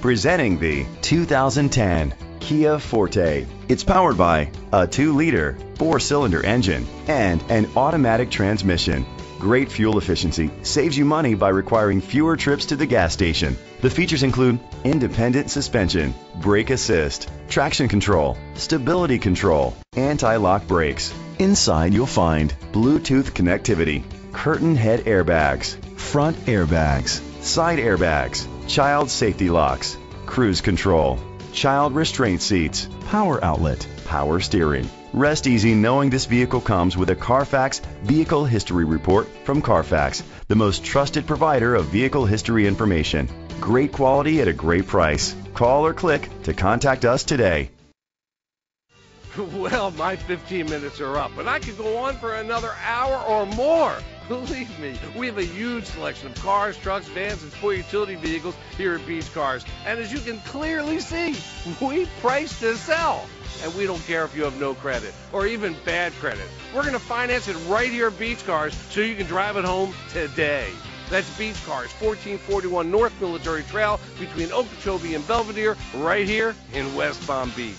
Presenting the 2010 Kia Forte. It's powered by a 2-liter, 4-cylinder engine and an automatic transmission. Great fuel efficiency saves you money by requiring fewer trips to the gas station. The features include independent suspension, brake assist, traction control, stability control, anti-lock brakes. Inside you'll find Bluetooth connectivity, curtain head airbags, front airbags, side airbags, child safety locks, cruise control, child restraint seats, power outlet, power steering. Rest easy knowing this vehicle comes with a Carfax Vehicle History Report from Carfax, the most trusted provider of vehicle history information. Great quality at a great price. Call or click to contact us today. Well, my 15 minutes are up, and I could go on for another hour or more. Believe me, we have a huge selection of cars, trucks, vans, and sport utility vehicles here at Beach Cars. And as you can clearly see, we price to sell. And we don't care if you have no credit or even bad credit. We're going to finance it right here at Beach Cars so you can drive it home today. That's Beach Cars, 1441 North Military Trail between Okeechobee and Belvedere, right here in West Palm Beach.